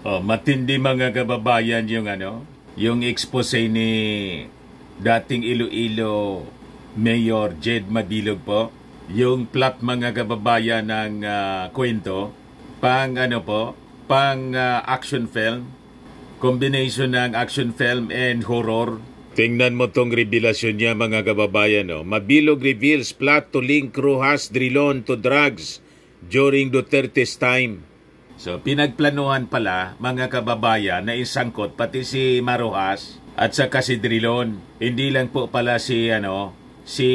Oh, matindi mga kababayan yung ano, yung expose ni dating Iloilo Mayor Jed Mabilog po. Yung plot mga kababayan ng ah, kwento, pang ano po, pang ah, action film, combination ng action film and horror. Tingnan mo tong revelasyon niya mga kababayan. No? Mabilog reveals plot to link Rojas Drilon to drugs during Duterte's time. So pinagplanuhan pala mga kababayan na isangkot pati si Marojas at saka si. Hindi lang po pala si ano si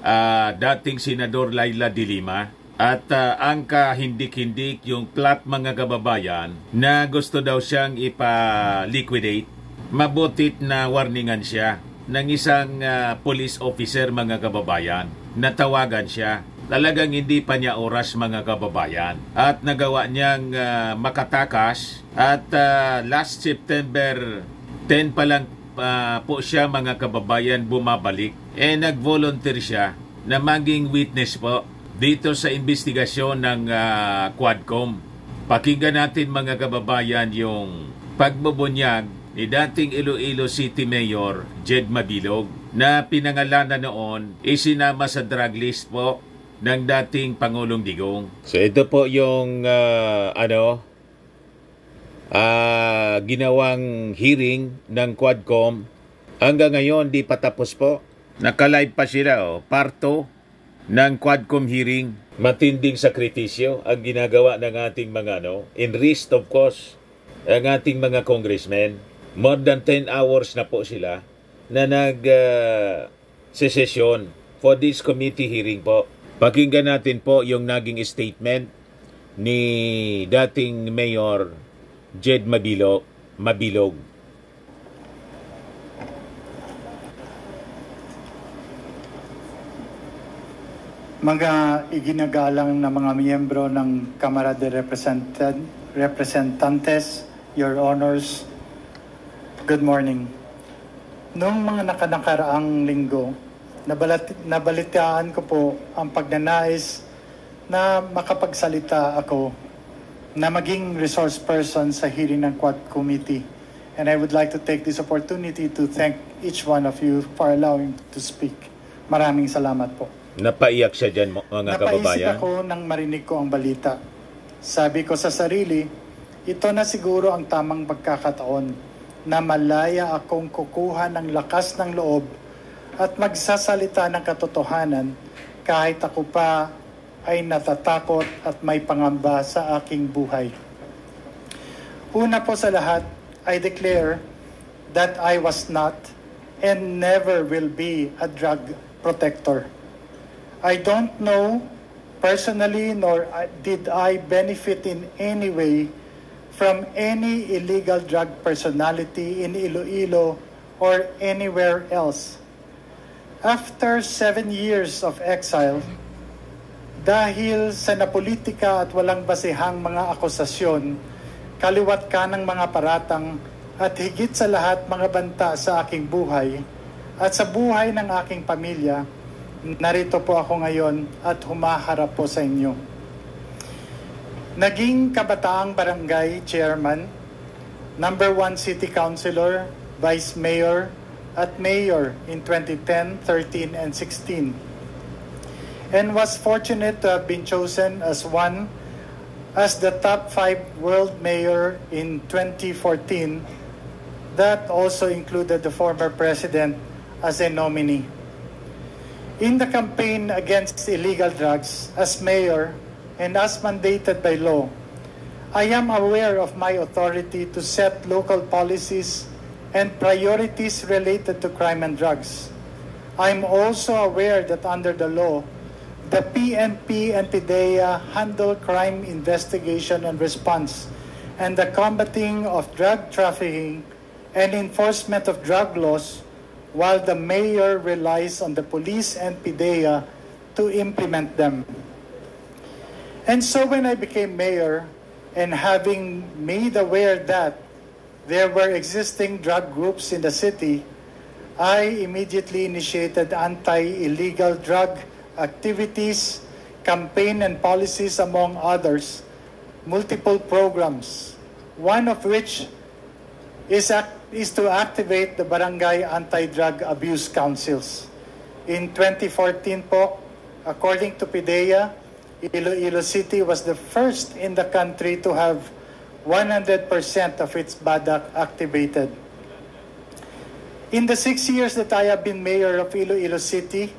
ah, dating senador Laila de Lima at ah, ang kahindik-hindik yung plot mga kababayan na gusto daw siyang ipa-liquidate. Mabutit na warningan siya ng isang ah, police officer mga kababayan. Natawagan siya talagang hindi pa niya oras mga kababayan. At nagawa niyang ah, makatakas at ah, last September 10 pa lang ah, po siya mga kababayan bumabalik. Eh nag-volunteer siya na maging witness po dito sa investigasyon ng ah, Quadcom. Pakinggan natin mga kababayan yung pagbubunyag ni dating Iloilo City Mayor Jed Mabilog na pinangalanan noon isinama sa drug list po ng dating Pangulong Digong. So ito po yung ah, ano ah, ginawang hearing ng Quadcom. Hanggang ngayon di pa tapos po. Nakalive pa sila oh, parto ng Quadcom hearing. Matinding sakripisyo ang ginagawa ng ating mga ano, in risk of course, ang ating mga congressmen. More than 10 hours na po sila na nag ah, sesesyon for this committee hearing po. Pakinggan natin po yung naging statement ni dating Mayor Jed Mabilo, Mabilog. Mga iginagalang na mga miyembro ng Kamara de Representan- Representantes, Your Honors, good morning. Noong mga nakanakaraang linggo, nabalat- nabalitaan ko po ang pagnanais na makapagsalita ako na maging resource person sa hearing ng Quad Committee. And I would like to take this opportunity to thank each one of you for allowing to speak. Maraming salamat po. Napaiyak siya dyan mga Napaisip kababayan. ako nang marinig ko ang balita. Sabi ko sa sarili, ito na siguro ang tamang pagkakataon na malaya akong kukuha ng lakas ng loob at magsasalita ng katotohanan kahit ako pa ay natatakot at may pangamba sa aking buhay. Una po sa lahat, I declare that I was not and never will be a drug protector. I don't know personally nor did I benefit in any way from any illegal drug personality in Iloilo or anywhere else. After seven years of exile, dahil sa napolitika at walang basihang mga akusasyon, kaliwat ka ng mga paratang at higit sa lahat mga banta sa aking buhay at sa buhay ng aking pamilya, narito po ako ngayon at humaharap po sa inyo. Naging kabataang barangay chairman, number one city councilor, vice mayor, at mayor in 2010, 13, and 16. And was fortunate to have been chosen as one as the top five world mayor in 2014. That also included the former president as a nominee. In the campaign against illegal drugs, as mayor and as mandated by law, I am aware of my authority to set local policies and priorities related to crime and drugs. I'm also aware that under the law, the PNP and PDEA handle crime investigation and response and the combating of drug trafficking and enforcement of drug laws while the mayor relies on the police and PDEA to implement them. And so when I became mayor and having made aware that there were existing drug groups in the city, I immediately initiated anti-illegal drug activities, campaign and policies among others, multiple programs one of which is, is to activate the Barangay Anti-Drug Abuse Councils. In 2014 po, according to PIDEA, Iloilo City was the first in the country to have 100% of its BADAC activated. In the six years that I have been mayor of Iloilo City,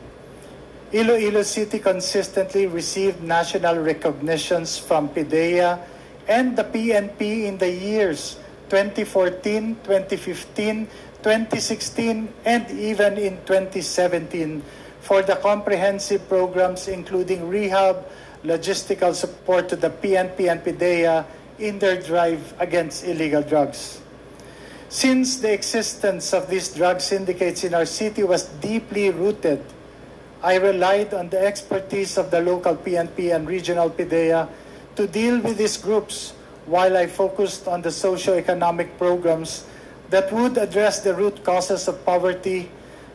Iloilo City consistently received national recognitions from PIDEA and the PNP in the years 2014, 2015, 2016, and even in 2017 for the comprehensive programs including rehab, logistical support to the PNP and PIDEA in their drive against illegal drugs. Since the existence of these drug syndicates in our city was deeply rooted, I relied on the expertise of the local PNP and regional PIDEA to deal with these groups while I focused on the socio-economic programs that would address the root causes of poverty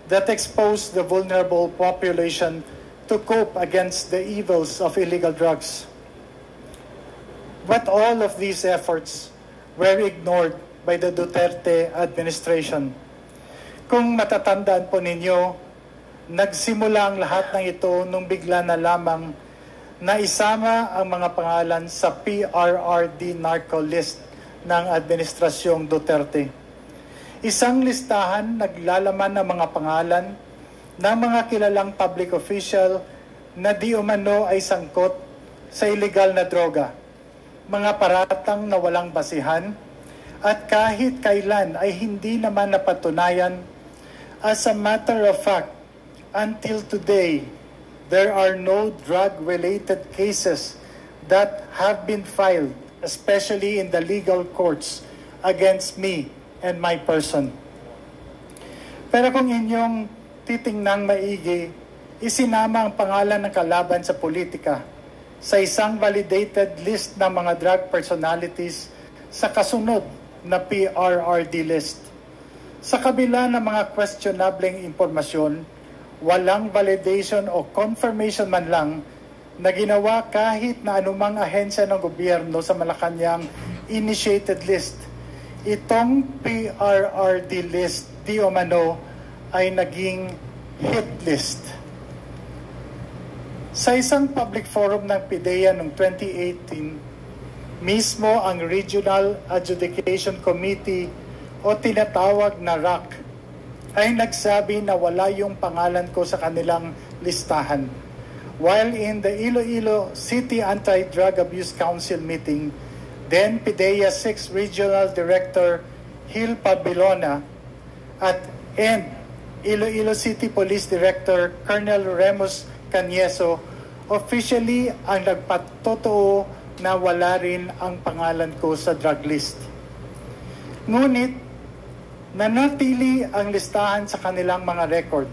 that expose the vulnerable population to cope against the evils of illegal drugs. But all of these efforts were ignored by the Duterte administration. Kung matatandaan po ninyo, nagsimula ang lahat ng ito nung bigla na lamang na isama ang mga pangalan sa PRRD narco list ng Administrasyong Duterte. Isang listahan naglalaman ng mga pangalan ng mga kilalang public official na di umano ay sangkot sa illegal na droga, mga paratang na walang basihan, at kahit kailan ay hindi naman napatunayan. As a matter of fact, until today, there are no drug-related cases that have been filed, especially in the legal courts, against me and my person. Pero kung inyong titingnang maigi, isinama ang pangalan ng kalaban sa politika sa isang validated list ng mga drug personalities sa kasunod na PRRD list. Sa kabila ng mga questionableng impormasyon, walang validation o confirmation man lang na ginawa kahit na anumang ahensya ng gobyerno sa Malacanang initiated list. Itong PRRD list, di umano, ay naging hit list. Sa isang public forum ng PIDEA noong 2018, mismo ang Regional Adjudication Committee o tinatawag na RAC ay nagsabi na wala yung pangalan ko sa kanilang listahan. While in the Iloilo City Anti-Drug Abuse Council meeting, then PIDEA 6 Regional Director Hil Pabilona at and Iloilo City Police Director Colonel Remus Canieso officially ang nagpatotoo na wala rin ang pangalan ko sa drug list. Ngunit, nanatili ang listahan sa kanilang mga record.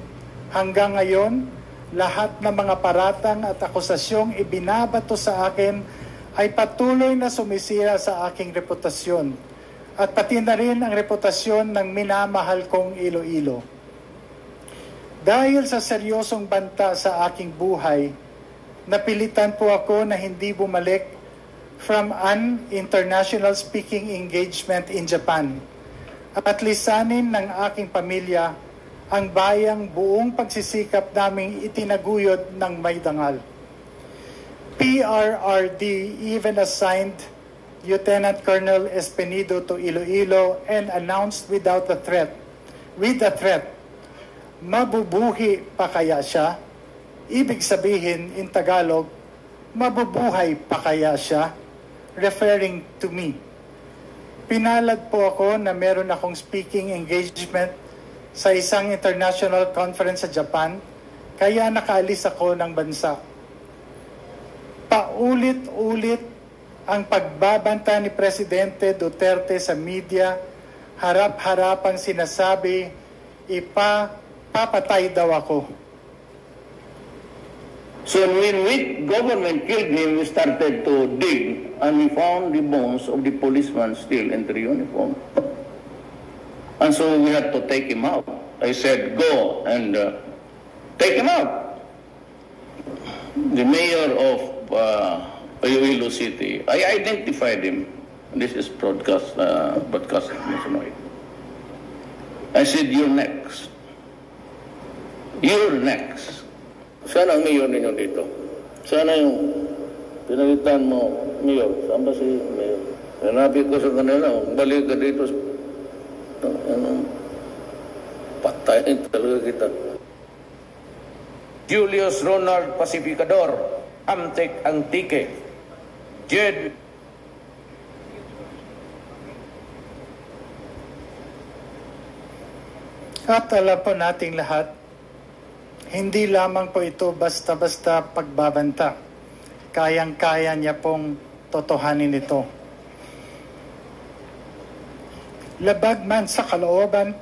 Hanggang ngayon, lahat ng mga paratang at akusasyong ibinabato sa akin ay patuloy na sumisira sa aking reputasyon at pati na rin ang reputasyon ng minamahal kong Iloilo. Dahil sa seryosong banta sa aking buhay, napilitan po ako na hindi bumalik from an international speaking engagement in Japan at lisanin ng aking pamilya ang bayang buong pagsisikap naming itinaguyod ng may dangal. PRRD even assigned Lieutenant Colonel Espenido to Iloilo and announced without a threat, with a threat, mabubuhi pa kaya siya? Ibig sabihin in Tagalog, mabubuhay pa kaya siya? Referring to me. Pinalad po ako na meron akong speaking engagement sa isang international conference sa Japan, kaya nakaalis ako ng bansa. Paulit-ulit ang pagbabanta ni Presidente Duterte sa media, harap-harapang sinasabi, ipapapatay daw ako. So when we government killed him, we started to dig and we found the bones of the policeman still in their uniform. And so we had to take him out. I said, go and uh, take him out. The mayor of uh, Iloilo City, I identified him. This is broadcast, uh, broadcast. I said, you're next. You're next. Sana ang mayor ninyo dito. Sana yung pinalitan mo, mayor. Saan ba si mayor? Hanapin ko sa kanila, balik ka dito. Ano, patayin talaga kita. Julius Ronald Pacificador, Amtek Antique, Jed At po nating lahat, hindi lamang po ito basta-basta pagbabanta. Kayang-kaya niya pong totohanin ito. Labag man sa kalooban,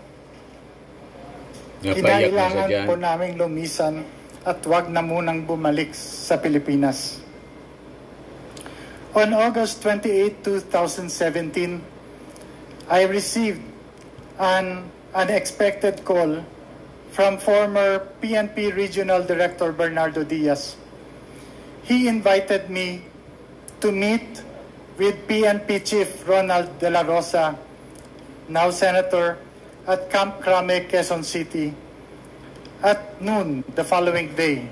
na kinailangan dyan. po naming lumisan at wag na munang bumalik sa Pilipinas. On August 28, 2017, I received an unexpected call from former PNP Regional Director Bernardo Diaz. He invited me to meet with PNP Chief Ronald De La Rosa, now Senator, at Camp Crame, Quezon City, at noon the following day.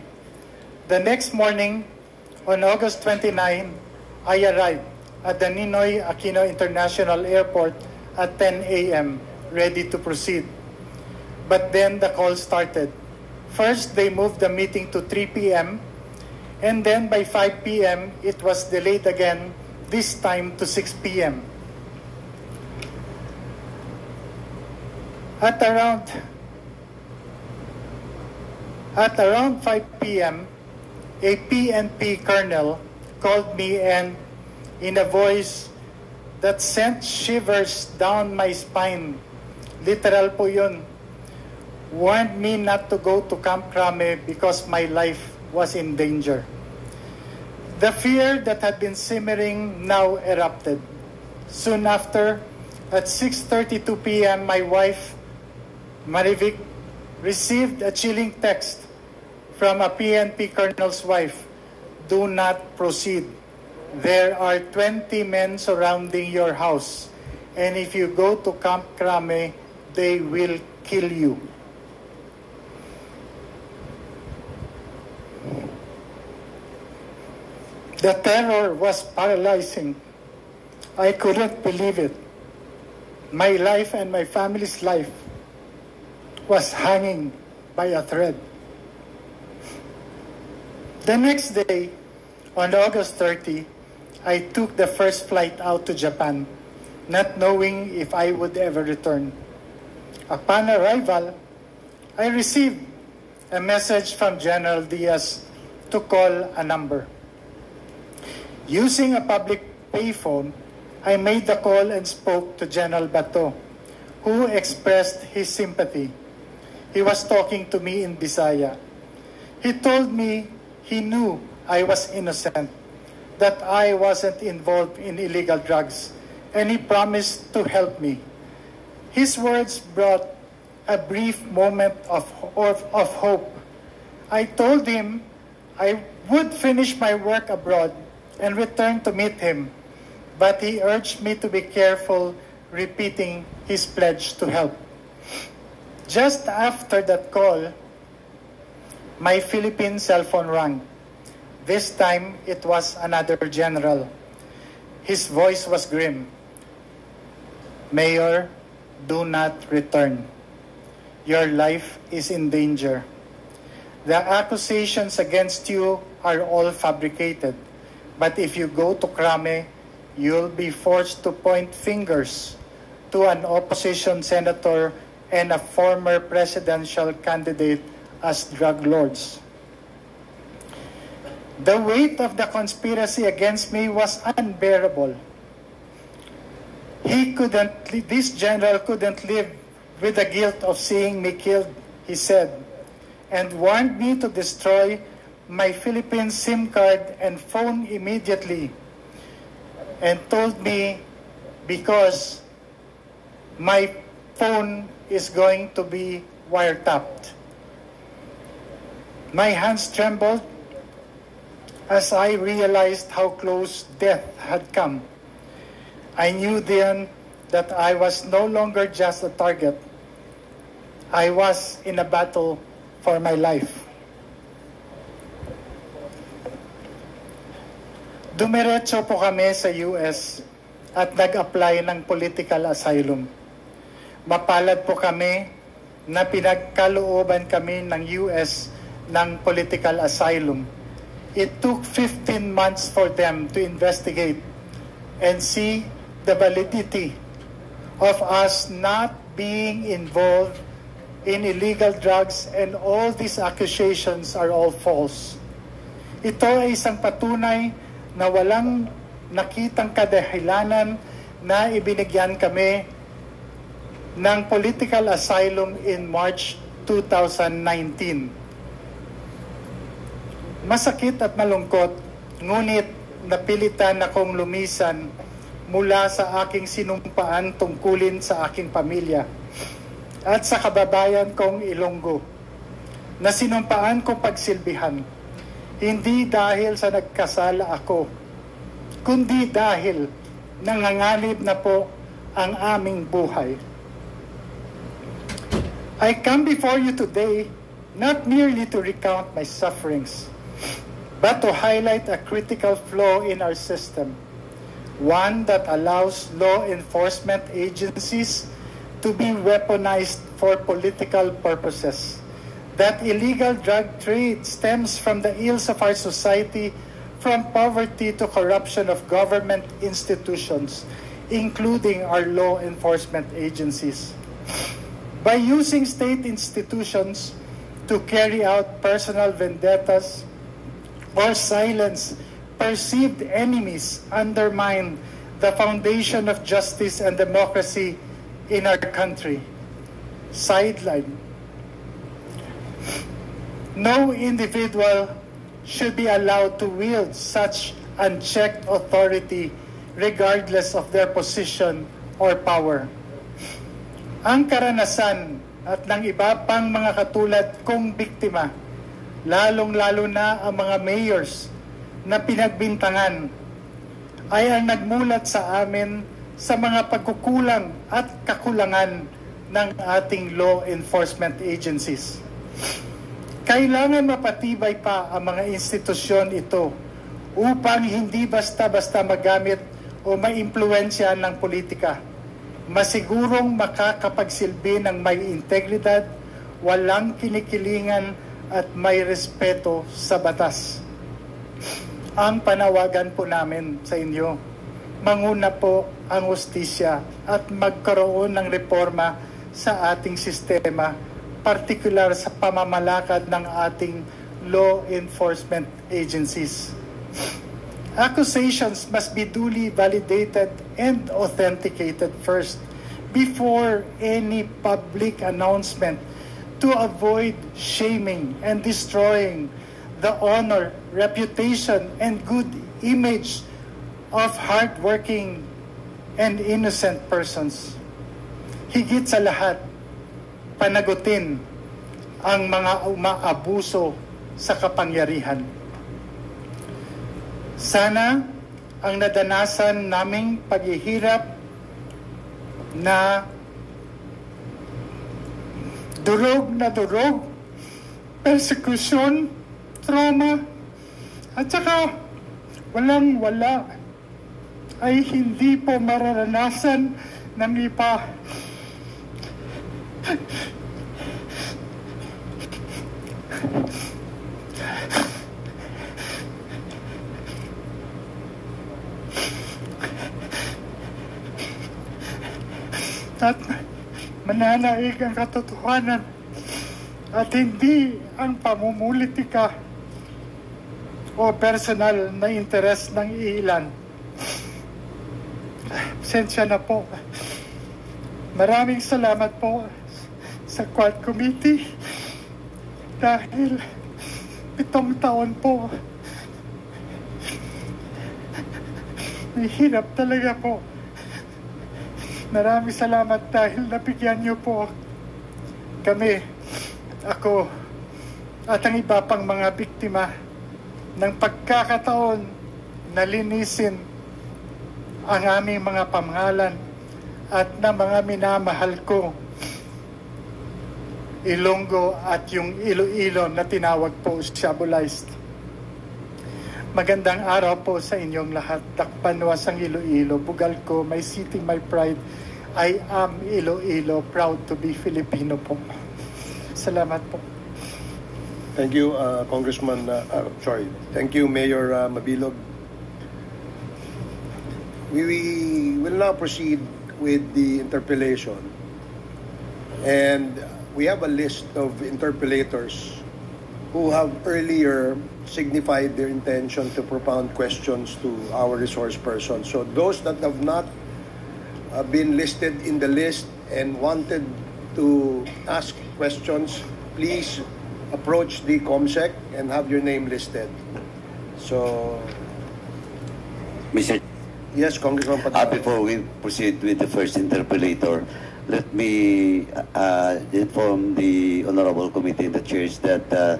The next morning, on August 29, I arrived at the Ninoy Aquino International Airport at 10 a.m., ready to proceed. But then the call started. First, they moved the meeting to 3 p.m., and then by 5 p.m., it was delayed again, this time to 6 p.m. At around at around 5 p.m., a PNP colonel called me and in a voice that sent shivers down my spine, literal po yun, warned me not to go to Camp Krame because my life was in danger. The fear that had been simmering now erupted. Soon after, at 6.32 p.m., my wife, Marivic, received a chilling text from a PNP colonel's wife. Do not proceed. There are 20 men surrounding your house. And if you go to Camp Krame, they will kill you. The terror was paralyzing. I couldn't believe it. My life and my family's life was hanging by a thread. The next day, on August 30, I took the first flight out to Japan, not knowing if I would ever return. Upon arrival, I received a message from General Diaz to call a number. Using a public payphone, I made the call and spoke to General Bato, who expressed his sympathy. He was talking to me in Bisaya. He told me he knew I was innocent, that I wasn't involved in illegal drugs, and he promised to help me. His words brought a brief moment of, of, of hope. I told him I would finish my work abroad and returned to meet him, but he urged me to be careful, repeating his pledge to help. Just after that call, my Philippine cell phone rang. This time, it was another general. His voice was grim. Mayor, do not return. Your life is in danger. The accusations against you are all fabricated. But if you go to Krame, you'll be forced to point fingers to an opposition senator and a former presidential candidate as drug lords. The weight of the conspiracy against me was unbearable. He couldn't, this general couldn't live with the guilt of seeing me killed, he said, and warned me to destroy my Philippine SIM card and phone immediately, and told me because my phone is going to be wiretapped. My hands trembled as I realized how close death had come. I knew then that I was no longer just a target. I was in a battle for my life. Dumiretso po kami sa US at nag-apply ng political asylum. Mapalad po kami na pinagkalooban kami ng US ng political asylum. It took 15 months for them to investigate and see the validity of us not being involved in illegal drugs and all these accusations are all false. Ito ay isang patunay na walang nakitang kadahilanan na ibinigyan kami ng political asylum in March 2019. Masakit at malungkot, ngunit napilitan akong lumisan mula sa aking sinumpaan tungkulin sa aking pamilya at sa kababayan kong Ilonggo na sinumpaan kong pagsilbihan hindi dahil sa nagkasala ako kundi dahil nanganganib na po ang aming buhay. I come before you today not merely to recount my sufferings, but to highlight a critical flaw in our system, one that allows law enforcement agencies to be weaponized for political purposes. That illegal drug trade stems from the ills of our society, from poverty to corruption of government institutions, including our law enforcement agencies. By using state institutions to carry out personal vendettas or silence perceived enemies undermine the foundation of justice and democracy in our country. Sideline. No individual should be allowed to wield such unchecked authority regardless of their position or power. Ang karanasan at ng iba pang mga katulad kong biktima, lalong-lalo na ang mga mayors na pinagbintangan, ay ang nagmulat sa amin sa mga pagkukulang at kakulangan ng ating law enforcement agencies. Kailangan mapatibay pa ang mga institusyon ito upang hindi basta-basta magamit o maimpluensya ng politika. Masigurong makakapagsilbi ng may integridad, walang kinikilingan at may respeto sa batas. Ang panawagan po namin sa inyo, manguna po ang ustisya at magkaroon ng reforma sa ating sistema particular sa pamamalakad ng ating law enforcement agencies. Accusations must be duly validated and authenticated first before any public announcement to avoid shaming and destroying the honor, reputation, and good image of hardworking and innocent persons. Higit sa lahat, panagutin ang mga umaabuso sa kapangyarihan. Sana ang nadanasan naming paghihirap na durog na durog, persecution, trauma, at saka walang wala ay hindi po mararanasan ng iba. At mananaig ang katotohanan at hindi ang pamumulitika o personal na interes ng ilan. Sensya na po. Maraming salamat po sa Quad Committee dahil pitong taon po hirap talaga po. Maraming salamat dahil nabigyan niyo po kami, ako, at ang iba pang mga biktima ng pagkakataon na linisin ang aming mga pamahalan at na mga minamahal ko Ilonggo at yung Iloilo na tinawag po Shabolized. Magandang araw po sa inyong lahat. Takpanwas ang Iloilo. Bugal ko, my city, my pride. I am Iloilo, proud to be Filipino po. Salamat po. Thank you, uh, Congressman, uh, uh, sorry. Thank you, Mayor uh, Mabilog. We, we will now proceed with the interpellation. And we have a list of interpellators who have earlier signified their intention to propound questions to our resource person. So those that have not uh, been listed in the list and wanted to ask questions, please approach the COMSEC and have your name listed. So, Mr. yes, Congressman Uh, Patel. before we proceed with the first interpellator, let me uh, inform the Honorable Committee and the Chairs that uh,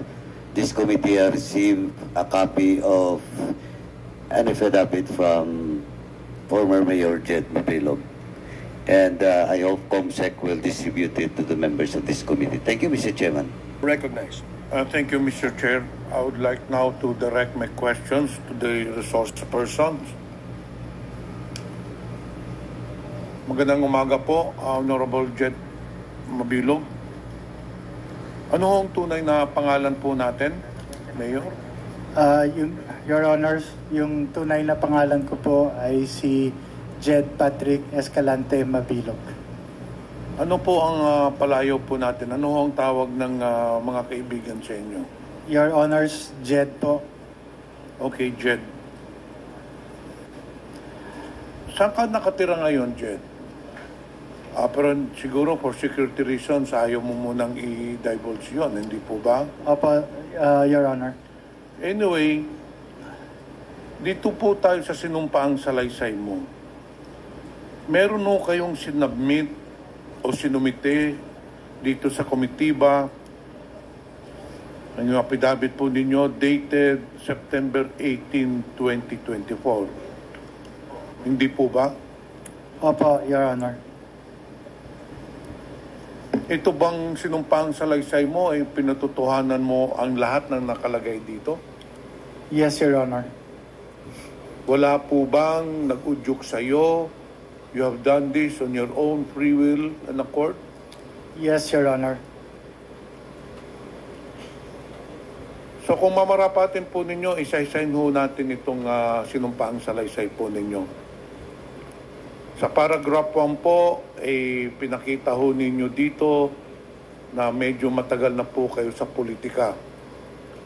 this committee received a copy of an affidavit from former Mayor Jed Mapilog. And uh, I hope COMSEC will distribute it to the members of this committee. Thank you, Mr. Chairman. Recognized. Uh, Thank you, Mr. Chair. I would like now to direct my questions to the resource persons. Magandang umaga po, uh, Honorable Jet Mabilog. Ano hong tunay na pangalan po natin, Mayor? Uh, yung, Your Honors, yung tunay na pangalan ko po ay si Jed Patrick Escalante Mabilog. Ano po ang uh, palayo po natin? Ano ang tawag ng uh, mga kaibigan sa inyo? Your Honors, Jed po. Okay, Jed. Saan ka nakatira ngayon, Jed? Ah, pero siguro for security reasons, ayaw mo munang i-divulge yun, hindi po ba? Opo, uh, Your Honor. Anyway, dito po tayo sa sinumpaang salaysay mo. Meron mo kayong sinabmit o sinumite dito sa komitiba ang yung affidavit po ninyo dated September 18, 2024. Hindi po ba? Opo, Your Honor. Ito bang sinumpang salaysay mo ay pinatutuhanan mo ang lahat ng nakalagay dito? Yes, Your Honor. Wala po bang nag-udyok sa'yo? You have done this on your own free will and accord? Yes, Your Honor. So kung mamarapatin po ninyo, isa-isahin ho natin itong uh, sinumpaang salaysay po ninyo. Sa paragraph 1 po, eh, pinakita ho ninyo dito na medyo matagal na po kayo sa politika.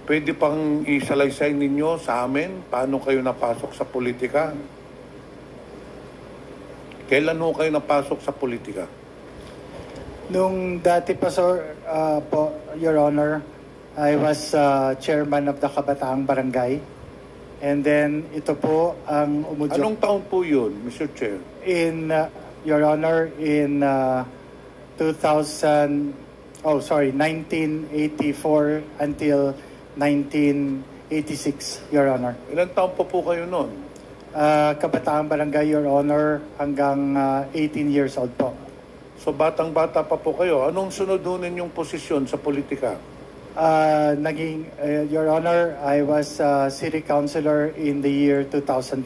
Pwede pang isalaysay ninyo sa amin paano kayo napasok sa politika? Kailan ho kayo napasok sa politika? Nung dati pa, sir, uh, po, Your Honor, I was uh, chairman of the Kabataang Barangay. And then, ito po ang umudyok Anong taon po yun, Mr. Chair? in, uh, Your Honor, in uh, 2000, oh, sorry, 1984 until 1986, Your Honor. Ilan taon pa po kayo noon? Uh, Kabataang Barangay, Your Honor, hanggang uh, 18 years old po. So batang-bata pa po kayo. Anong sunod ho ninyong posisyon sa politika? Uh, naging, uh, Your Honor, I was uh, city councilor in the year 2004.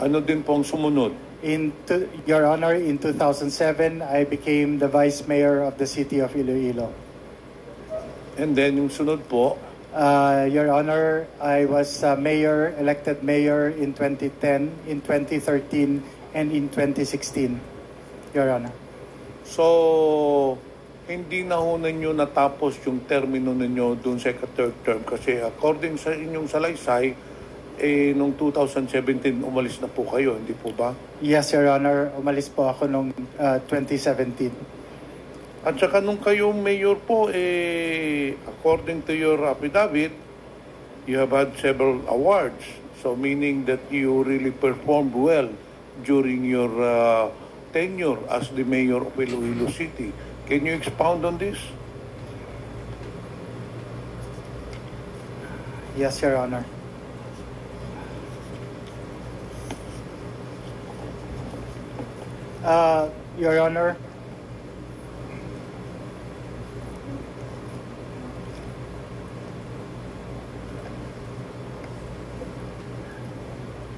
Ano din pong sumunod? In to, Your Honor, in 2007, I became the vice mayor of the city of Iloilo. And then yung sunod po, Uh, Your Honor, I was uh, mayor, elected mayor in 2010, in 2013, and in 2016. Your Honor. so hindi na ho ninyo natapos yung termino ninyo dun sa third term kasi according sa inyong salaysay, eh, nung 2017 umalis na po kayo, hindi po ba? Yes, Your Honor. Umalis po ako noong uh, 2017. At saka nung kayo mayor po, eh, according to your affidavit, you have had several awards. So meaning that you really performed well during your uh, tenure as the mayor of Iloilo City. Can you expound on this? Yes, Your Honor. Uh, Your Honor,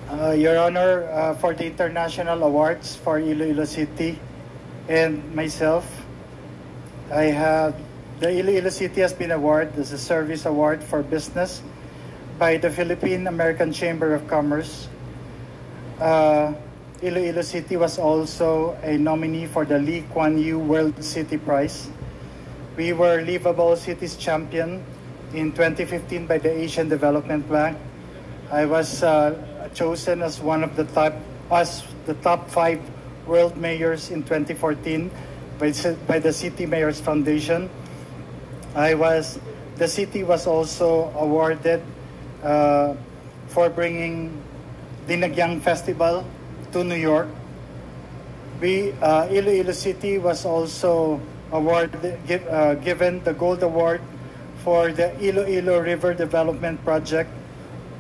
Uh, Your Honor, uh, for the international awards for Iloilo City and myself, I have the Iloilo City has been awarded as a service award for business by the Philippine American Chamber of Commerce. Uh, Iloilo City was also a nominee for the Lee Kuan Yew World City Prize. We were Livable Cities Champion in 2015 by the Asian Development Bank. I was uh, chosen as one of the top as the top five world mayors in 2014 by, by the City Mayors Foundation. I was the city was also awarded uh, for bringing Dinagyang Festival to New York. We uh, Iloilo City was also awarded give, uh, given the gold award for the Iloilo River Development Project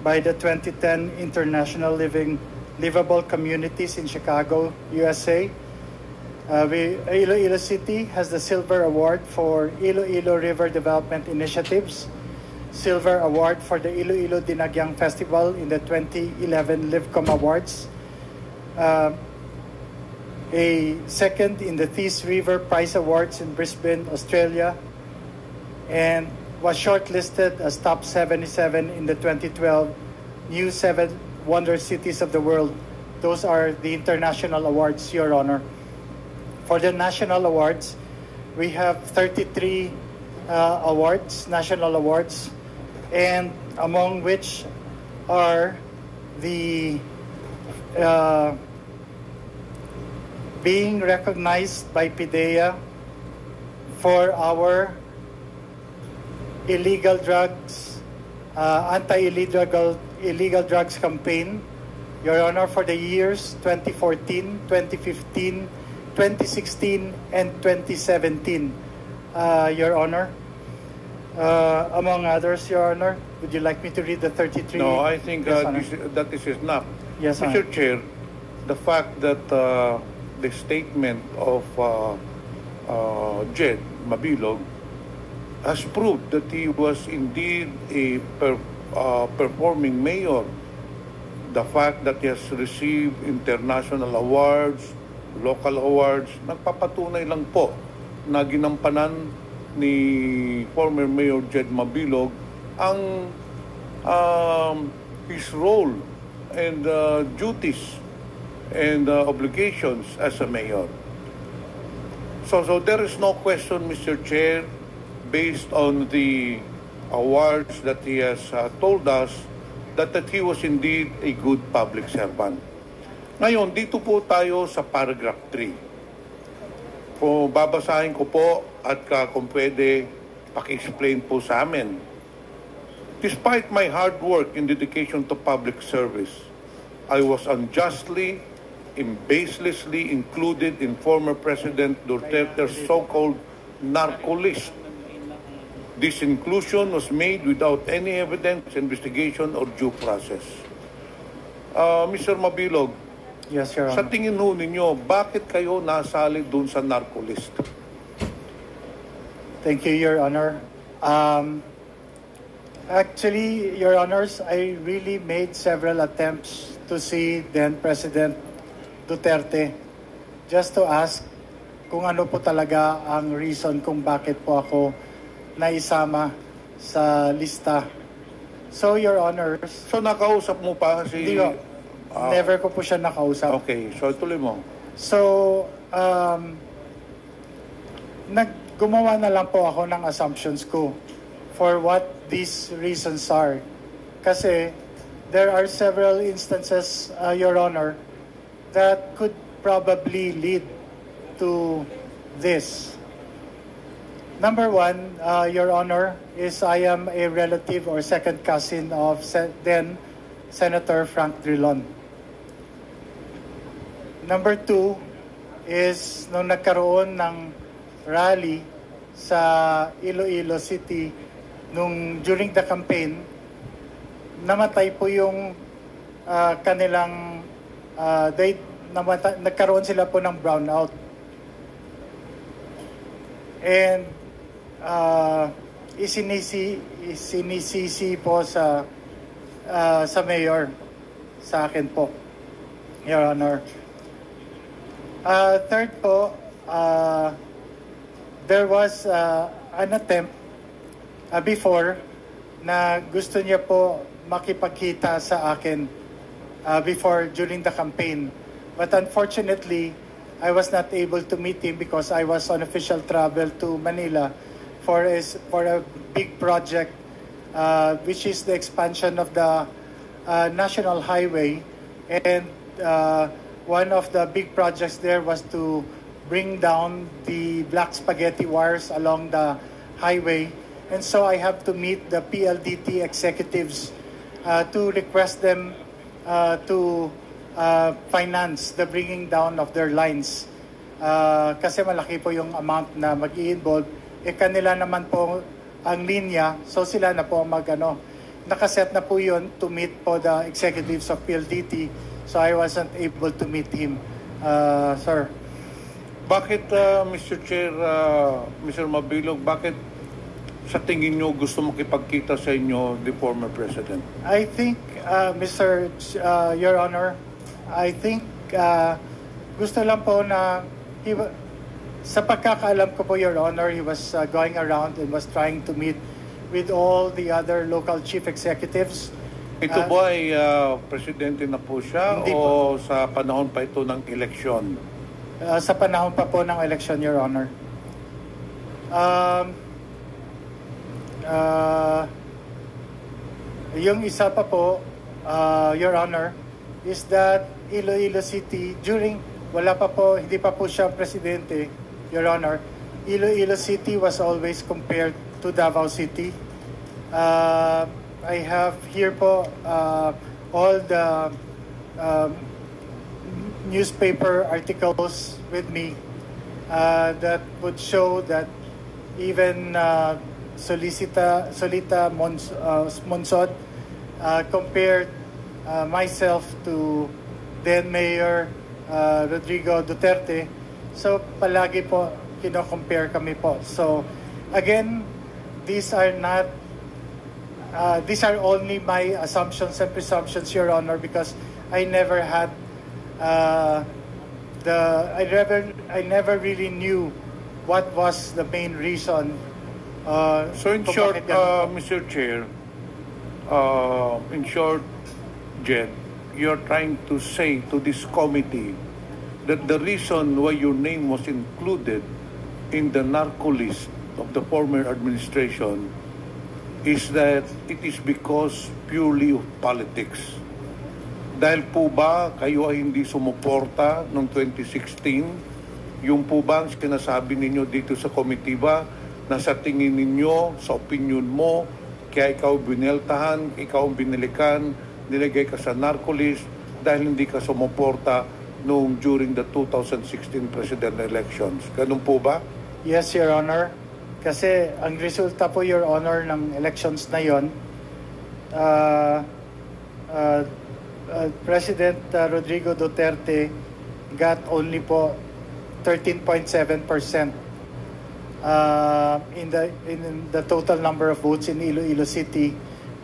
by the 2010 International Living Livable Communities in Chicago, USA. Uh, we, Iloilo City has the Silver Award for Iloilo River Development Initiatives, Silver Award for the Iloilo Dinagyang Festival in the 2011 Livcom Awards, uh, a second in the Thies River Prize Awards in Brisbane, Australia, and was shortlisted as top 77 in the 2012 New Seven Wonder Cities of the World. Those are the international awards, Your Honor. For the national awards, we have 33 uh, awards, national awards, and among which are the uh, being recognized by PIDEA for our illegal drugs, uh, anti-illegal illegal drugs campaign, Your Honor, for the years 2014, 2015, 2016, and 2017, uh, Your Honor. Uh, among others, Your Honor, would you like me to read the 33? No, I think Yes, uh, this, that this is enough. Yes, Mr. Honor. Chair, the fact that uh, the statement of uh, uh, Jed Mabilog has proved that he was indeed a per, uh, performing mayor. The fact that he has received international awards, local awards, nagpapatunay lang po na ginampanan ni former Mayor Jed Mabilog ang um, his role and uh, duties and uh, obligations as a mayor. So, so there is no question, Mr. Chair, based on the awards that he has uh, told us that, that he was indeed a good public servant. Ngayon, dito po tayo sa paragraph 3. Po, babasahin ko po at ka, kung pwede, paki-explain po sa amin. Despite my hard work and dedication to public service, I was unjustly and baselessly included in former President Duterte's so-called narco list. This inclusion was made without any evidence, investigation, or due process. Uh, Mr. Mabilog, Yes, Your sa Honor. tingin ho ninyo, bakit kayo nasali dun sa narco list? Thank you, Your Honor. Um, actually, Your Honors, I really made several attempts to see then President Duterte just to ask kung ano po talaga ang reason kung bakit po ako naisama sa lista. So, Your Honors, So nakausap mo pa si... hindi Ah. never ko po siya nakausap. Okay, so tuloy mo. So, um, nag, gumawa na lang po ako ng assumptions ko for what these reasons are. Kasi there are several instances, uh, Your Honor, that could probably lead to this. Number one, uh, Your Honor, is I am a relative or second cousin of then Senator Frank Drilon. Number two is nung nagkaroon ng rally sa Iloilo City nung during the campaign, namatay po yung ah, kanilang ah, they namata- nagkaroon sila po ng brownout. And uh, isinisi, isinisisi po sa uh, sa mayor sa akin po, Your Honor. Uh, third po, uh, there was uh, an attempt uh, before na gusto niya po makipagkita sa akin uh, before during the campaign. But unfortunately, I was not able to meet him because I was on official travel to Manila for a, for a big project, uh, which is the expansion of the uh, national highway. And uh, one of the big projects there was to bring down the black spaghetti wires along the highway. And so I have to meet the PLDT executives uh, to request them uh, to uh, finance the bringing down of their lines. Uh, kasi malaki po yung amount na mag involve Eh kanila naman po ang linya, so sila na po mag ano, nakaset na po yun to meet po the executives of PLDT. So I wasn't able to meet him, uh, sir. Bakit, uh, Mr. Chair, uh, Mr. Mabilog, bakit sa tingin nyo gusto makipagkita sa inyo the former president? I think, uh, Mr. Ch- Uh, Your Honor, I think uh, gusto lang po na he, sa pagkakaalam ko po, Your Honor, he was uh, going around and was trying to meet with all the other local chief executives. Ito Ah. ba ay uh, presidente na po siya o sa panahon pa ito ng eleksyon? Uh, sa panahon pa po ng election, Your Honor. Um, uh, yung isa pa po, uh, Your Honor, is that Iloilo City, during, wala pa po, hindi pa po siya presidente, Your Honor, Iloilo City was always compared to Davao City. Uh, I have here po uh, all the um, newspaper articles with me uh, that would show that even uh, Solicita, Solita Mons, uh, Monsod uh, compared uh, myself to then Mayor uh, Rodrigo Duterte. So palagi po kino-compare kami po. So again, these are not uh, these are only my assumptions and presumptions, Your Honor, because I never had uh, the I never I never really knew what was the main reason. Uh, So in short, uh. Mr. Chair, uh, in short, Jed, you're trying to say to this committee that the reason why your name was included in the narco list of the former administration is that it is because purely of politics. Dahil po ba kayo ay hindi sumuporta noong 2016? Yung po ba ang sinasabi ninyo dito sa komitiba na sa tingin ninyo, sa opinion mo, kaya ikaw bineltahan, ikaw binilikan, nilagay ka sa narco list dahil hindi ka sumuporta noong during the 2016 president elections. Ganun po ba? Yes, Your Honor. Kasi ang resulta po, Your Honor, ng elections na yon, uh, uh, uh, President uh, Rodrigo Duterte got only po 13.7% uh, in the in the total number of votes in Iloilo City,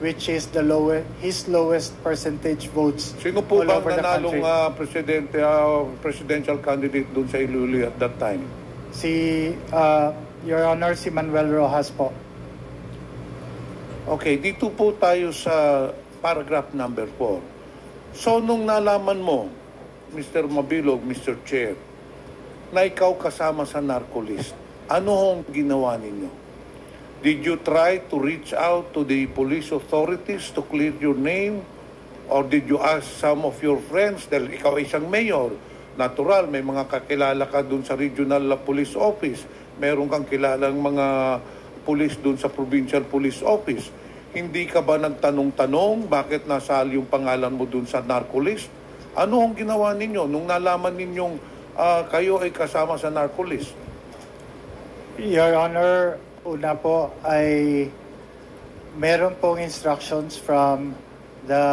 which is the lowest his lowest percentage votes Sino po all ba ang over the nanalong country. ah, presidente, ah, presidential candidate doon sa Iloilo at that time? Si uh, Your Honor, si Manuel Rojas po. Okay, dito po tayo sa paragraph number 4. So, nung nalaman mo, Mr. Mabilog, Mr. Chair, na ikaw kasama sa narco list, ano hong ginawa ninyo? Did you try to reach out to the police authorities to clear your name? Or did you ask some of your friends, dahil ikaw ay isang mayor, natural, may mga kakilala ka dun sa regional police office, meron kang kilalang mga police dun sa provincial police office. Hindi ka ba nagtanong-tanong bakit nasali yung pangalan mo dun sa narco list? Ano ang ginawa ninyo nung nalaman ninyong ah, kayo ay kasama sa narco list? Your Honor, una po ay meron pong instructions from the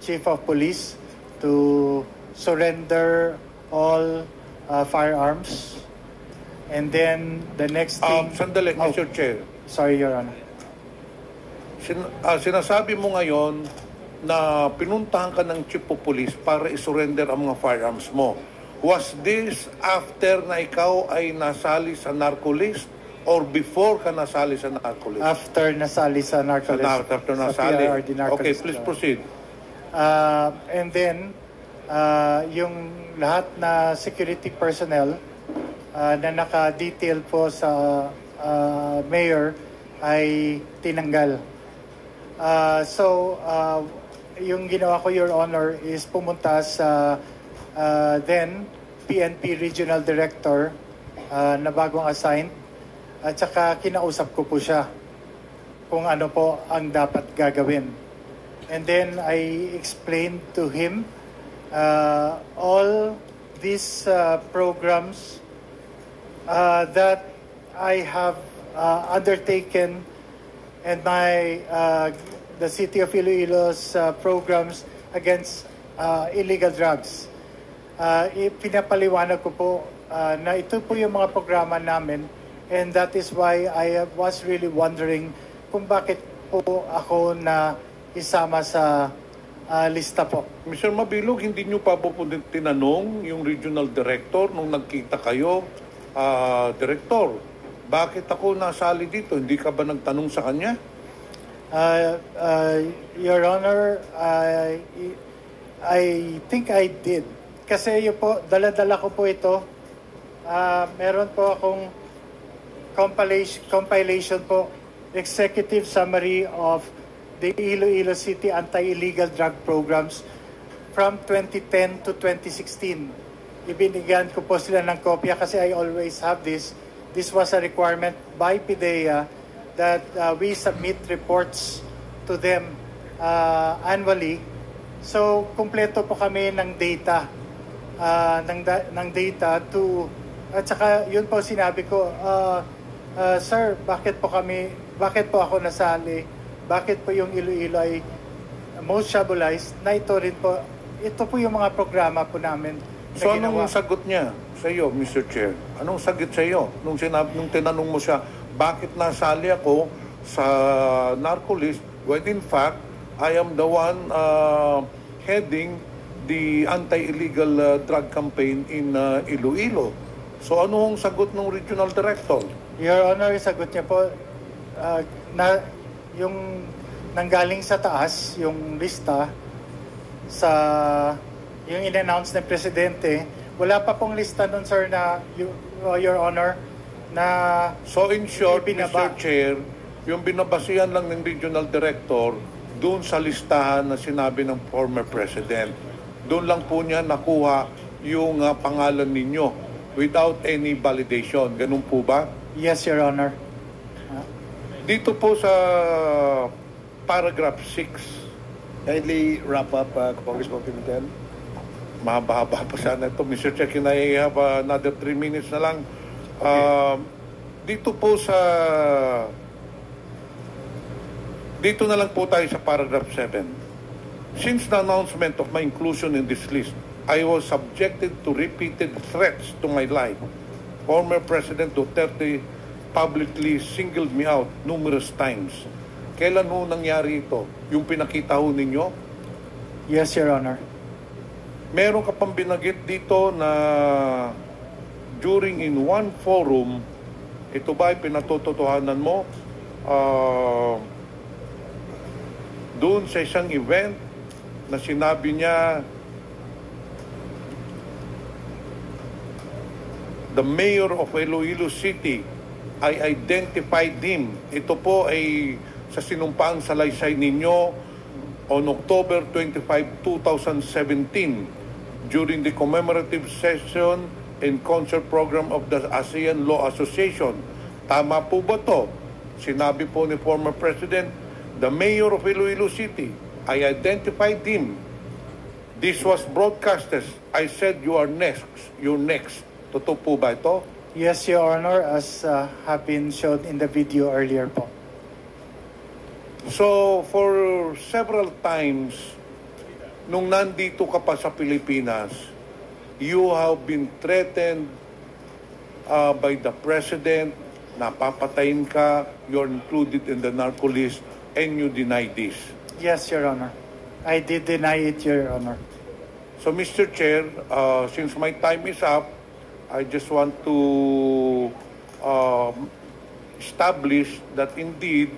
Chief of Police to surrender all uh, firearms. And then the next thing... Um, sandali, Oh, Mr. Chair. Sorry, Your Honor. Sin- ah, sinasabi mo ngayon na pinuntahan ka ng chief of police para isurrender ang mga firearms mo. Was this after na ikaw ay nasali sa narco list or before ka nasali sa narco list? After nasali sa sa narcolis. nar- after sa nasali. PRRD narcolis, Okay, please proceed. Uh, and then, uh, yung lahat na security personnel uh, na naka-detail po sa uh, mayor ay tinanggal. Uh, so, uh, yung ginawa ko, Your Honor, is pumunta sa uh, then PNP Regional Director uh, na bagong assign at saka kinausap ko po siya kung ano po ang dapat gagawin. And then I explained to him uh, all these uh, programs uh, that I have uh, undertaken and my uh, the city of Iloilo's uh, programs against uh, illegal drugs. Uh, pinapaliwanag ko po uh, na ito po yung mga programa namin and that is why I was really wondering kung bakit po ako na isama sa uh, lista po. Mr. Mabilog, hindi nyo pa po po tinanong yung regional director nung nagkita kayo, ah, director, bakit ako nasali dito? Hindi ka ba nagtanong sa kanya? Uh, uh, Your Honor, I, I think I did. Kasi yun po, dala-dala ko po ito. Ah, meron po akong compilation, compilation po, executive summary of the Iloilo City Anti-Illegal Drug Programs from 2010 to 2016. Ibinigyan ko po sila ng kopya kasi I always have this. This was a requirement by PIDEA that uh, we submit reports to them uh, annually. So, kumpleto po kami ng data uh, ng, da- ng data to at saka yun po sinabi ko uh, uh, sir bakit po kami bakit po ako nasali bakit po yung Iloilo ay most shabualized na ito rin po ito po yung mga programa po namin na So ginawa. anong sagot niya sa iyo, Mr. Chair? Anong sagot sa iyo nung sinabi nung tinanong mo siya, bakit nasali ako sa narco list when in fact I am the one uh, heading the anti-illegal uh, drug campaign in uh, Iloilo. So anong sagot ng regional director? Your Honor, sagot niya po, uh, na, yung nanggaling sa taas, yung lista, sa yung in-announce ng Presidente, wala pa pong lista nun, sir, na, you- uh, Your Honor, na So in short. Mr. Chair, yung binabasihan lang ng regional director doon sa listahan na sinabi ng former president. Doon lang po niya nakuha yung ah, pangalan ninyo without any validation. Ganun po ba? Yes, Your Honor. Dito po sa paragraph 6, Kindly wrap up, uh, Congressman Pimentel. mahaba-haba pa sana ito. Mr. Chair, can I have another 3 minutes na lang? Um, dito po sa... Dito na lang po tayo sa paragraph 7. Since the announcement of my inclusion in this list, I was subjected to repeated threats to my life. Former President Duterte publicly singled me out numerous times. Kailan ho nangyari ito? Yung pinakita ho ninyo? Yes, Your Honor. meron ka pang binagit dito na during in one forum, ito ba ay pinatotohanan mo? Ah, doon sa isang event na sinabi niya the mayor of Iloilo City I identified him. Ito po ay sa sinumpaang salaysay ninyo on October 25, 2017 during the commemorative session and concert program of the ASEAN Law Association. Tama po ba to? Sinabi po ni former President, the mayor of Iloilo City, I identified him. This was broadcasted. I said, you are next. You're next. Totoo po ba ito? Yes, Your Honor, as uh, have been shown in the video earlier po. So, for several times, nung nandito ka pa sa Pilipinas, you have been threatened uh, by the President, napapatayin ka, you're included in the narco list, and you deny this. Yes, Your Honor. I did deny it, Your Honor. So, Mr. Chair, uh, since my time is up, I just want to um, establish that indeed,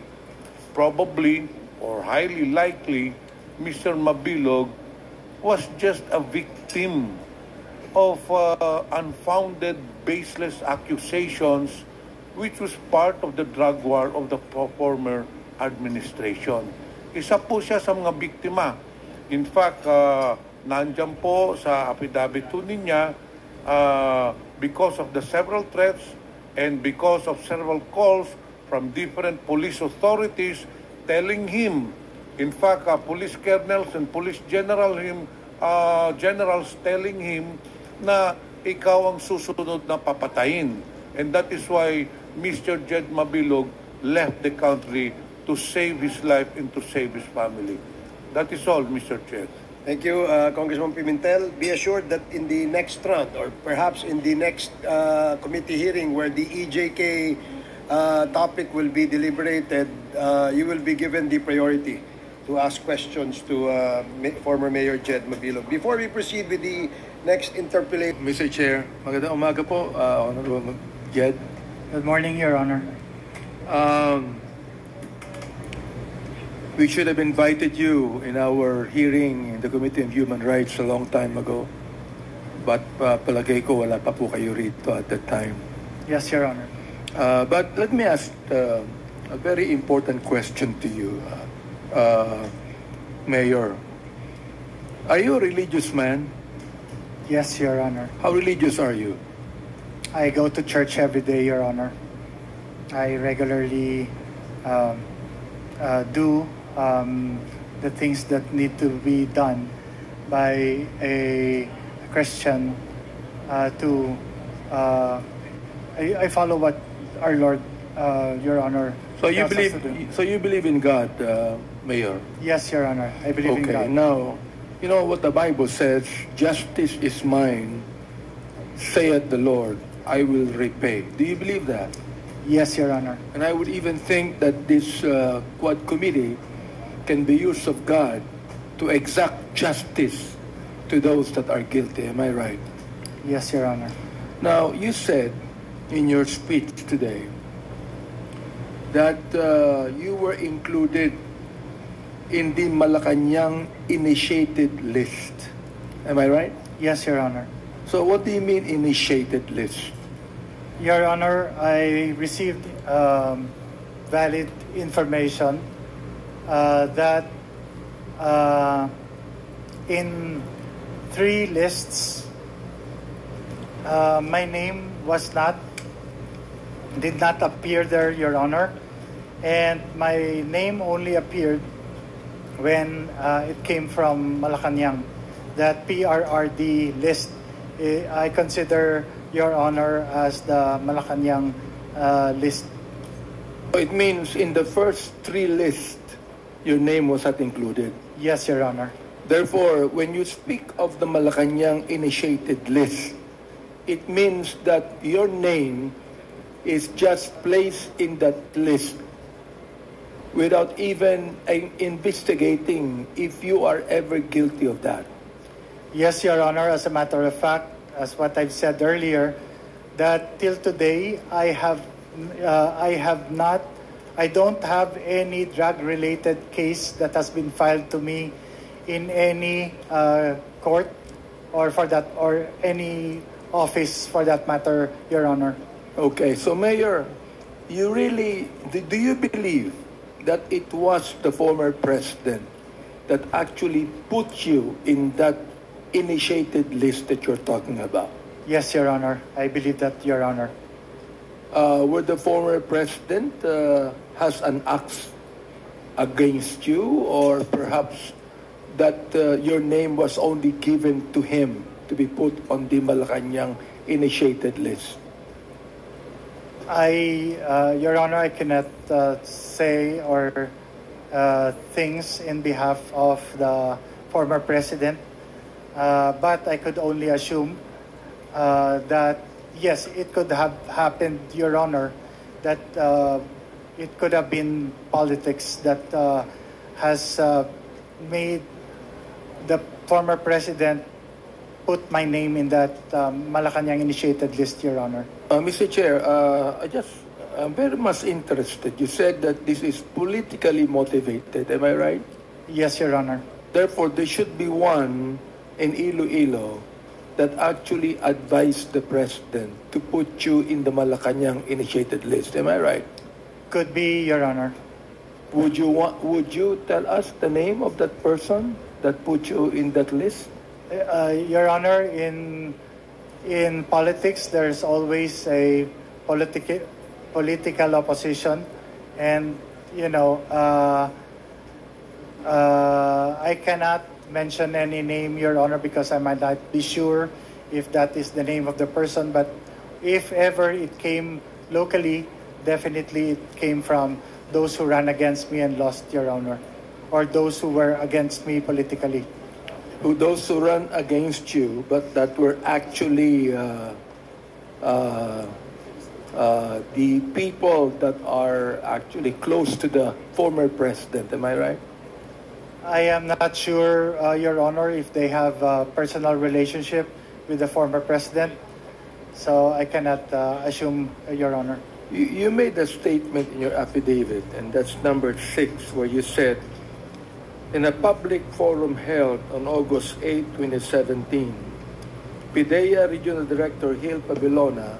probably or highly likely, Mr. Mabilog was just a victim of uh, unfounded, baseless accusations which was part of the drug war of the former administration. Isa po siya sa mga biktima. In fact, uh, nandyan po sa affidavit po niya uh, because of the several threats and because of several calls from different police authorities telling him, in fact, uh, police colonels and police general him, uh, generals telling him na ikaw ang susunod na papatayin. And that is why Mr. Jed Mabilog left the country to save his life and to save his family. That is all, Mr. Chair. Thank you, uh, Congressman Pimentel. Be assured that in the next round, or perhaps in the next uh, committee hearing where the EJK uh, topic will be deliberated, uh, you will be given the priority to ask questions to uh, former Mayor Jed Mabilo. Before we proceed with the next interpellation, Mr. Chair, magandang umaga po, uh, Honorable Jed. Good morning, Your Honor. Um, we should have invited you in our hearing in the Committee on Human Rights a long time ago. But uh, palagay ko wala pa po kayo rito at that time. Yes, Your Honor. Uh, but let me ask uh, a very important question to you, uh, uh, Mayor. Are you a religious man? Yes, Your Honor. How religious are you? I go to church every day, Your Honor. I regularly um, uh, do um, the things that need to be done by a Christian uh, to. Uh, I, I follow what our Lord, uh, Your Honor. So you believe, so you believe in God, uh, Mayor? Yes, Your Honor. I believe in God. Okay, now, you know what the Bible says, justice is mine, saith the Lord, I will repay. Do you believe that? Yes, Your Honor. And I would even think that this uh, Quad Committee can be used of God to exact justice to those that are guilty. Am I right? Yes, Your Honor. Now, you said in your speech today that uh, you were included in the Malacanang initiated list. Am I right? Yes, Your Honor. So what do you mean initiated list? Your Honor, I received um, valid information that uh, in three lists, uh, my name was not, did not appear there, Your Honor, and my name only appeared when uh, it came from Malacanang. That PRRD list, eh, I consider Your Honor as the Malacanang uh, list. It means in the first three lists, your name was not included. Yes, Your Honor. Therefore, when you speak of the Malacanang initiated list, it means that your name is just placed in that list without even uh, investigating if you are ever guilty of that. Yes, Your Honor. As a matter of fact, as what I've said earlier, that till today I have uh, I have not I don't have any drug-related case that has been filed to me in any uh, court or for that or any office for that matter, Your Honor. Okay, so Mayor, you really do, do you believe that it was the former president that actually put you in that initiated list that you're talking about? Yes, Your Honor. I believe that, Your Honor. Uh, where the former president uh, has an axe against you, or perhaps that uh, your name was only given to him to be put on the Malacanang initiated list. I, uh, Your Honor, I cannot uh, say or uh, things in behalf of the former president. Uh, but I could only assume uh, that yes, it could have happened, Your Honor, that uh, it could have been politics that uh, has uh, made the former president put my name in that um, Malacanang initiated list, Your Honor. Uh, Mr. Chair, uh, I just I'm very much interested. You said that this is politically motivated. Am I right? Yes, Your Honor. Therefore, there should be one in Iloilo that actually advised the president to put you in the Malacanang initiated list. Am I right? Could be, Your Honor. Would you want? Would you tell us the name of that person that put you in that list? Uh, Your Honor, in in politics, there's always a political political opposition, and you know, uh, uh, I cannot mention any name, Your Honor, because I might not be sure if that is the name of the person. But if ever it came locally, definitely it came from those who ran against me and lost, Your Honor, or those who were against me politically. Who those who ran against you, but that were actually uh, uh, uh, the people that are actually close to the former president. Am I right? I am not sure, uh, Your Honor, if they have a personal relationship with the former president. So I cannot uh, assume, uh, Your Honor. You, you made a statement in your affidavit, and that's number six, where you said, in a public forum held on August 8, 2017, PIDEA Regional Director Gil Pabilona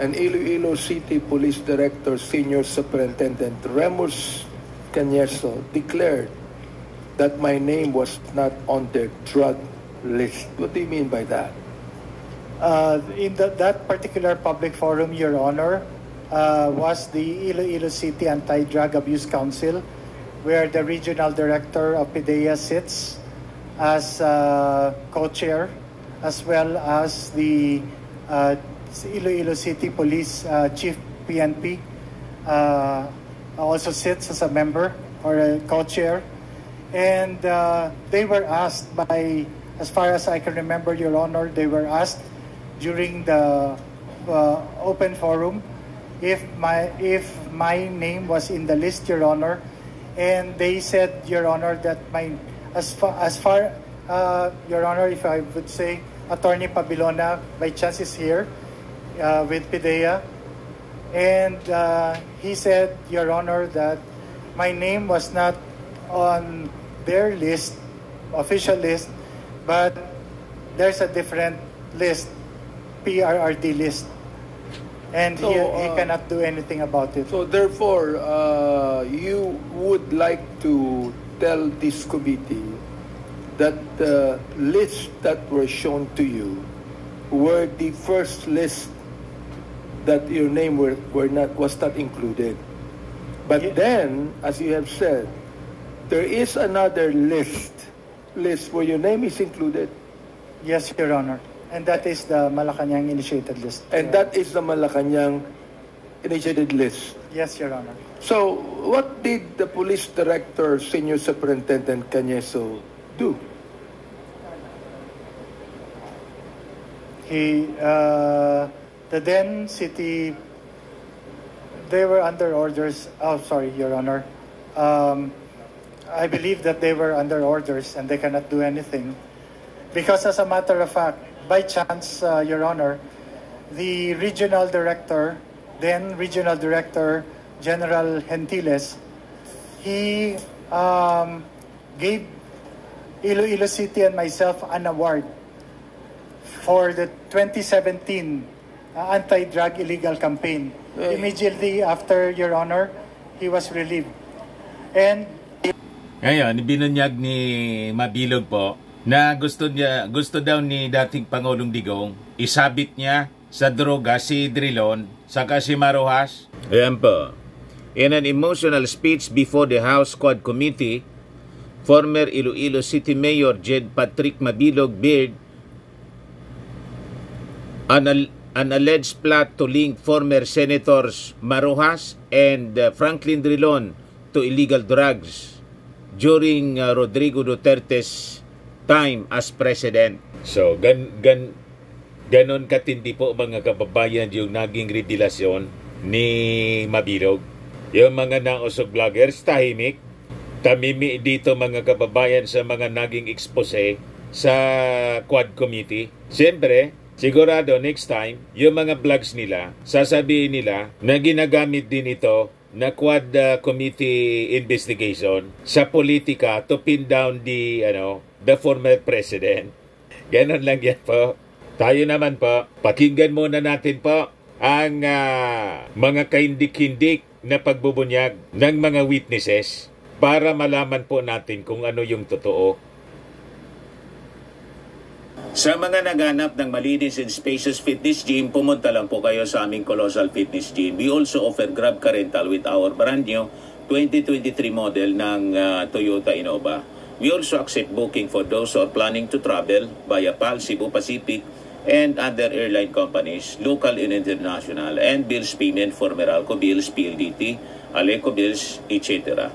and Iloilo City Police Director Senior Superintendent Remus Cañeso declared that my name was not on their drug list. What do you mean by that? Uh, in the, that particular public forum, Your Honor, uh, was the Iloilo City Anti-Drug Abuse Council, where the regional director of PIDEA sits as uh, co-chair, as well as the uh, Iloilo City Police uh, Chief PNP uh, also sits as a member or a co-chair. And uh, they were asked by, as far as I can remember, Your Honor, they were asked during the uh, open forum if my if my name was in the list, Your Honor, and they said, Your Honor, that my as far as far uh, Your Honor, if I would say, Attorney Pabilona by chance is here uh, with PIDEA, and uh, he said, Your Honor, that my name was not on their list, official list, but there's a different list, PRRD list. And he, So, he uh, cannot do anything about it. So therefore, uh, you would like to tell this committee that the lists that were shown to you were the first list that your name were, were not was not included. But Ye- then, as you have said, there is another list list where your name is included, Yes, Your Honor. And that is the Malacanang initiated list. and that is the Malacanang initiated list. Yes, Your Honor. So, what did the police director, senior superintendent Cañeso do? He, uh, the then city, they were under orders. Oh, sorry, Your Honor. Um, I believe that they were under orders and they cannot do anything. Because, as a matter of fact, by chance, uh, Your Honor, the regional director, then regional director General Gentiles, he um, gave Iloilo City and myself an award for the 2017 uh, anti-drug illegal campaign. Immediately after, Your Honor, he was relieved. And Ngayon, binunyag ni Mabilog po na gusto niya gusto daw ni dating Pangulong Digong isabit niya sa droga si Drilon saka si Marojas. Ayan po. In an emotional speech before the House Squad Committee, former Iloilo City Mayor Jed Patrick Mabilog Beard an, an alleged plot to link former Senators Marojas and uh, Franklin Drilon to illegal drugs during uh, Rodrigo Duterte's time as president. So, gan, gan, ganon katindi po mga kababayan yung naging revelasyon ni Mabilog. Yung mga nausog vloggers, tahimik. Tamimi dito mga kababayan sa mga naging expose sa Quad Committee. Siyempre, sigurado next time, yung mga vlogs nila, sasabihin nila na ginagamit din ito na Quad uh, Committee investigation sa politika to pin down the ano the former president. Ganon lang yan po. Tayo naman po, pakinggan muna natin po ang uh, mga kaindik-hindik na pagbubunyag ng mga witnesses para malaman po natin kung ano yung totoo. Sa mga naghanap ng malinis and spacious fitness gym, pumunta lang po kayo sa aming Colossal Fitness Gym. We also offer Grab Car Rental with our brand new 2023 model ng uh, Toyota Innova. We also accept booking for those who are planning to travel via PAL, Cebu Pacific, and other airline companies, local and international, and bills payment for Meralco Bills, PLDT, Aleco Bills, etc.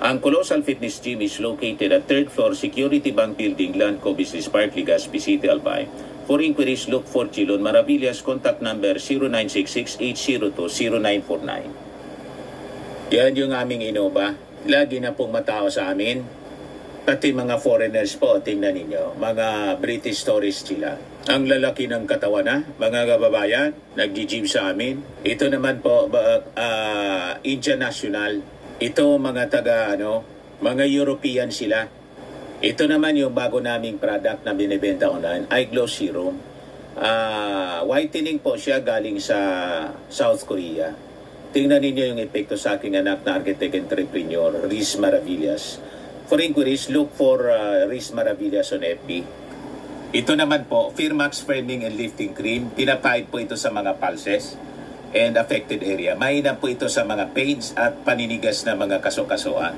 Ang Colossal Fitness Gym is located at 3rd floor Security Bank Building, Landco Business Park, Legazpi City, Albay. For inquiries, look for Chilon Maravillas. Contact number 0966-802-0949. Yan yung aming Innova. Lagi na pong matao sa amin. Pati mga foreigners po, tingnan ninyo. Mga British tourists sila. Ang lalaki ng katawan na, mga kababayan, nag-gym sa amin. Ito naman po, uh, uh, Indian National ito mga taga ano, mga European sila. Ito naman yung bago naming product na binibenta online, Eye Glow Serum. Uh, whitening po siya galing sa South Korea. Tingnan ninyo yung epekto sa aking anak na architect entrepreneur, Riz Maravillas. For inquiries, look for uh, Riz Maravillas on FB. Ito naman po, Firmax Framing and Lifting Cream. Pinapahid po ito sa mga pulses and affected area. Mainam po ito sa mga pains at paninigas na mga kaso-kasuan.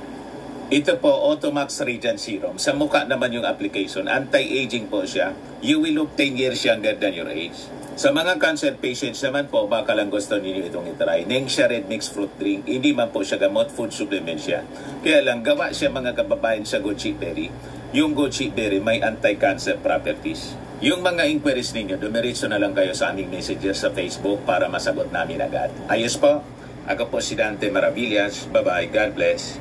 Ito po, Automax Radiant Serum. Sa mukha naman yung application. Anti-aging po siya. You will look 10 years younger than your age. Sa mga cancer patients naman po, baka lang gusto ninyo itong itry. Nengxia Red Mix Fruit Drink. Hindi man po siya gamot, food supplement siya. Kaya lang, gawa siya mga kababayan sa goji berry. Yung goji berry may anti-cancer properties. Yung mga inquiries ninyo, dumiritso na lang kayo sa aming messages sa Facebook para masagot namin agad. Ayos po. Ako po si Dante Maravillas. Bye-bye. God bless.